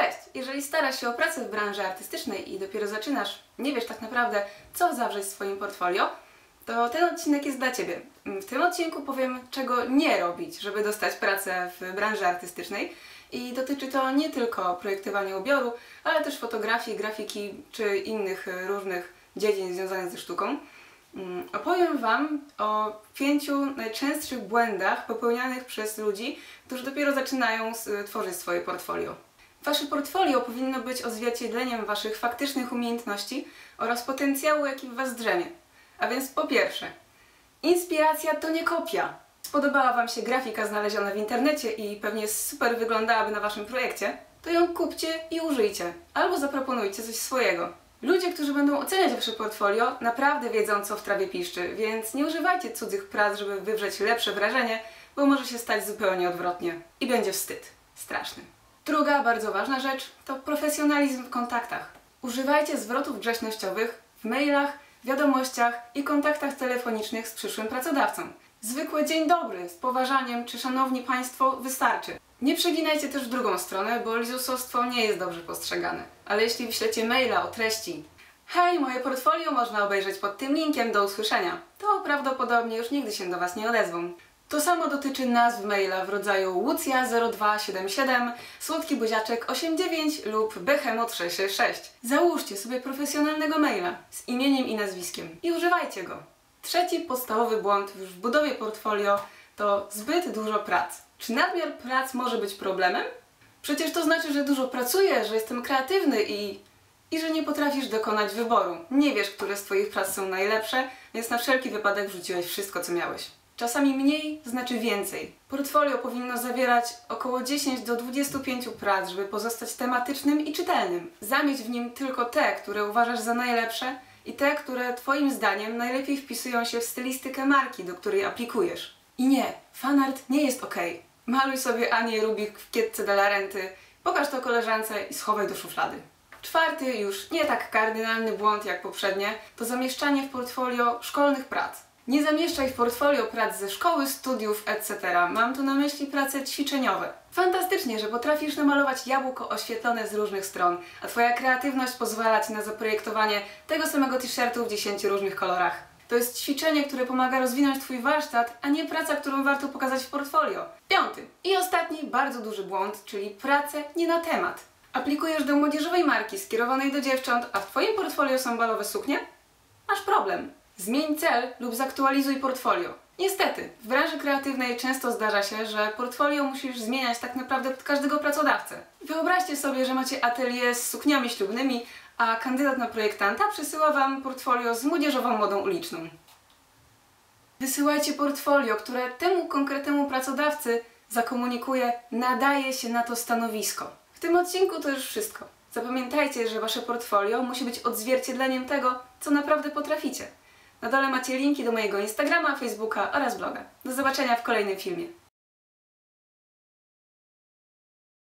Cześć! Jeżeli starasz się o pracę w branży artystycznej i dopiero zaczynasz, nie wiesz tak naprawdę, co zawrzeć w swoim portfolio, to ten odcinek jest dla Ciebie. W tym odcinku powiem, czego nie robić, żeby dostać pracę w branży artystycznej. I dotyczy to nie tylko projektowania ubioru, ale też fotografii, grafiki czy innych różnych dziedzin związanych ze sztuką. Mm, Opowiem Wam o pięciu najczęstszych błędach popełnianych przez ludzi, którzy dopiero zaczynają tworzyć swoje portfolio. Wasze portfolio powinno być odzwierciedleniem Waszych faktycznych umiejętności oraz potencjału, jaki w Was drzemie. A więc po pierwsze, inspiracja to nie kopia. Spodobała Wam się grafika znaleziona w internecie i pewnie super wyglądałaby na Waszym projekcie, to ją kupcie i użyjcie, albo zaproponujcie coś swojego. Ludzie, którzy będą oceniać Wasze portfolio, naprawdę wiedzą, co w trawie piszczy, więc nie używajcie cudzych prac, żeby wywrzeć lepsze wrażenie, bo może się stać zupełnie odwrotnie. I będzie wstyd. Straszny. Druga bardzo ważna rzecz to profesjonalizm w kontaktach. Używajcie zwrotów grzecznościowych w mailach, wiadomościach i kontaktach telefonicznych z przyszłym pracodawcą. Zwykłe dzień dobry z poważaniem czy szanowni państwo wystarczy. Nie przeginajcie też w drugą stronę, bo lizusostwo nie jest dobrze postrzegane. Ale jeśli wyślecie maila o treści Hej, moje portfolio można obejrzeć pod tym linkiem do usłyszenia, to prawdopodobnie już nigdy się do Was nie odezwą. To samo dotyczy nazw maila w rodzaju Łucja0277, Słodki Buziaczek 89 lub Behemoth 666. Załóżcie sobie profesjonalnego maila z imieniem i nazwiskiem i używajcie go. Trzeci podstawowy błąd w budowie portfolio to zbyt dużo prac. Czy nadmiar prac może być problemem? Przecież to znaczy, że dużo pracuję, że jestem kreatywny i i że nie potrafisz dokonać wyboru. Nie wiesz, które z Twoich prac są najlepsze, więc na wszelki wypadek wrzuciłeś wszystko, co miałeś. Czasami mniej znaczy więcej. Portfolio powinno zawierać około 10 do 25 prac, żeby pozostać tematycznym i czytelnym. Zamieć w nim tylko te, które uważasz za najlepsze i te, które Twoim zdaniem najlepiej wpisują się w stylistykę marki, do której aplikujesz. I nie, fanart nie jest ok. Maluj sobie Anię Rubik w kietce de la Renty, pokaż to koleżance i schowaj do szuflady. Czwarty, już nie tak kardynalny błąd jak poprzednie, to zamieszczanie w portfolio szkolnych prac. Nie zamieszczaj w portfolio prac ze szkoły, studiów, etc. Mam tu na myśli prace ćwiczeniowe. Fantastycznie, że potrafisz namalować jabłko oświetlone z różnych stron, a Twoja kreatywność pozwala Ci na zaprojektowanie tego samego t-shirtu w 10 różnych kolorach. To jest ćwiczenie, które pomaga rozwinąć Twój warsztat, a nie praca, którą warto pokazać w portfolio. Piąty i ostatni bardzo duży błąd, czyli pracę nie na temat. Aplikujesz do młodzieżowej marki skierowanej do dziewcząt, a w Twoim portfolio są balowe suknie? Masz problem. Zmień cel lub zaktualizuj portfolio. Niestety, w branży kreatywnej często zdarza się, że portfolio musisz zmieniać tak naprawdę pod każdego pracodawcę. Wyobraźcie sobie, że macie atelier z sukniami ślubnymi, a kandydat na projektanta przysyła Wam portfolio z młodzieżową modą uliczną. Wysyłajcie portfolio, które temu konkretnemu pracodawcy zakomunikuje, nadaje się na to stanowisko. W tym odcinku to już wszystko. Zapamiętajcie, że Wasze portfolio musi być odzwierciedleniem tego, co naprawdę potraficie. Na dole macie linki do mojego Instagrama, Facebooka oraz bloga. Do zobaczenia w kolejnym filmie.